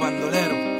bandoleros.